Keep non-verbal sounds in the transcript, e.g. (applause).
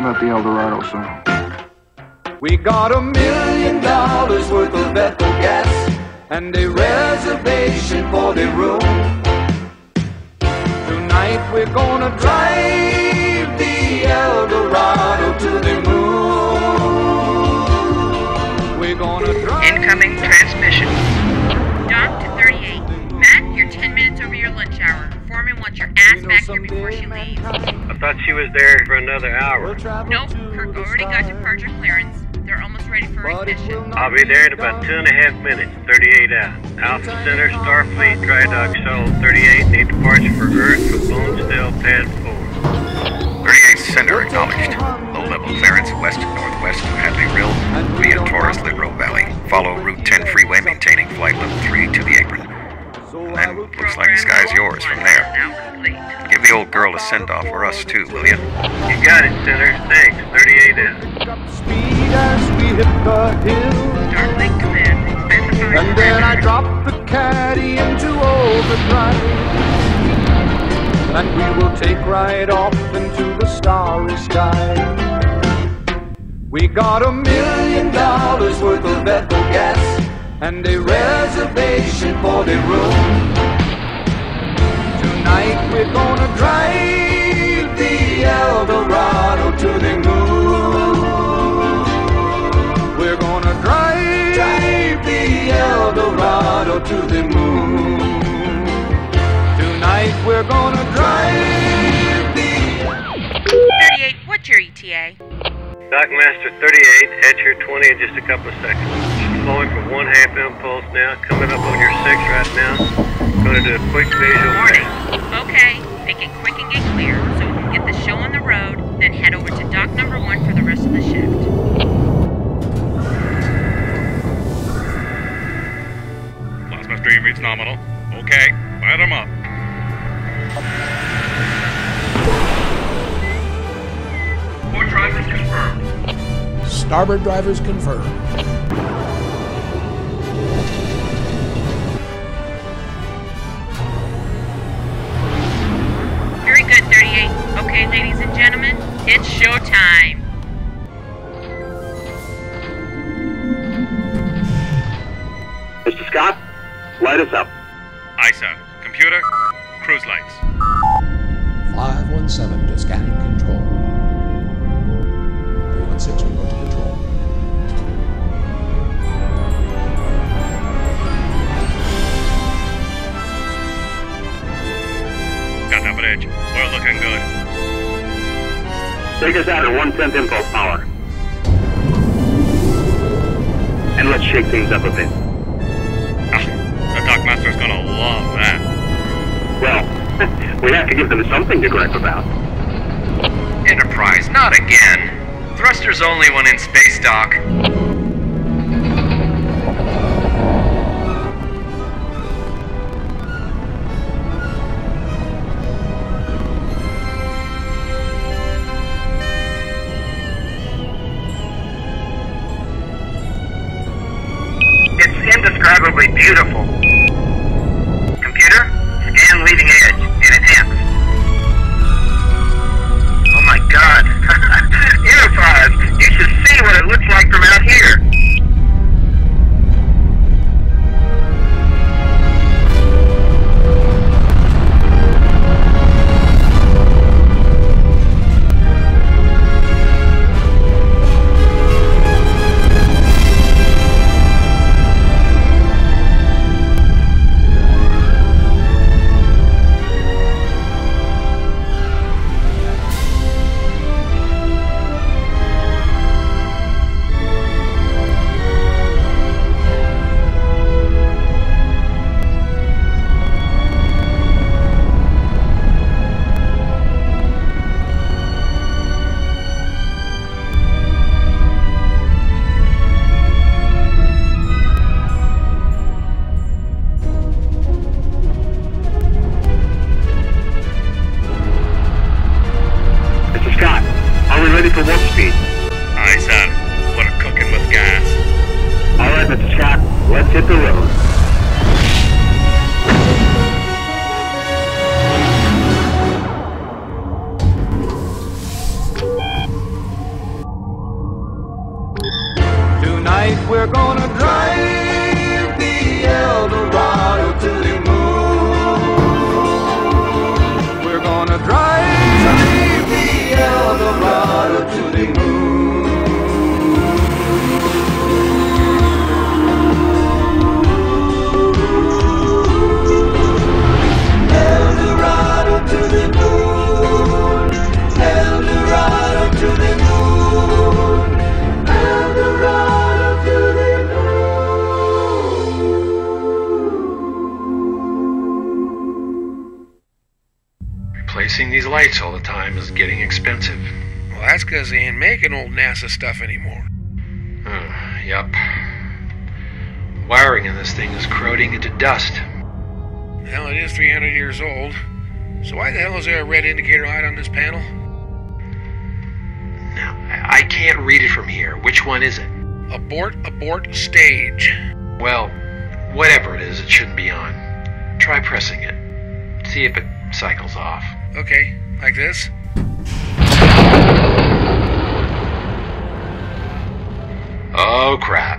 I'm at the El Dorado. We got a million dollars worth of Ethyl gas and a reservation for the room. Tonight we're gonna drive the El Dorado to the moon. We're gonna drive. Incoming transmission. Dock to 38. Matt, you're 10 minutes over your lunch hour. Foreman wants your ass back here before she leaves. I thought she was there for another hour. Nope, Kirk already got departure clearance. They're almost ready for ignition. I'll be there in about two and a half minutes, 38 out. Alpha Center, Starfleet, Dry Dock Shuttle 38, need departure for Earth for Bonesdale Pad 4. 38 Center acknowledged. Low-level clearance west northwest of Hadley Rill via Taurus-Littrow Valley. Follow Route 10 freeway maintaining flight level 3 to the apron. And looks like the sky's yours from there. Now complete. Give the old girl a send-off for us too, will you? You got it, Center. Thanks, 38 out. Speed as we hit the hill. Starfleet Command. Specify And then I parameters. drop the caddy into overdrive. And we will take right off into the starry sky. We got a million dollars worth of Ethyl gas and a reservation for the room. Tonight we're gonna drive the El Dorado to the moon. We're gonna drive, drive the El Dorado to the moon. Tonight we're gonna drive the 38, what's your ETA? Dockmaster 38, at your 20 in just a couple of seconds. Flowing for one half impulse now, coming up on your six right now. Gonna do a quick visual. Warning. Okay, make it quick and get clear so we can get the show on the road, then head over to dock number one for the rest of the shift. Plasma stream reads nominal. Okay, fire them up. Port drivers confirmed. Starboard drivers confirmed. Scott, light us up. Aye, sir. Computer, cruise lights. 517 to scanning control. 316 remote to control. Got that bridge. We're looking good. Take us out at one tenth impulse power. And let's shake things up a bit. Love that. Well, (laughs) we have to give them something to gripe about. Enterprise, not again. Thrusters only when in space dock. It's indescribably beautiful. Scan leading edge We're gonna drive the Eldorado till it moves. We're gonna drive. Fixing these lights all the time is getting expensive. Well, that's because they ain't making old NASA stuff anymore. Uh, yup. Wiring in this thing is corroding into dust. Hell, it is 300 years old. So why the hell is there a red indicator light on this panel? Now, I I can't read it from here. Which one is it? Abort, abort, stage. Well, whatever it is, it shouldn't be on. Try pressing it. See if it cycles off. Okay, like this. Oh, crap.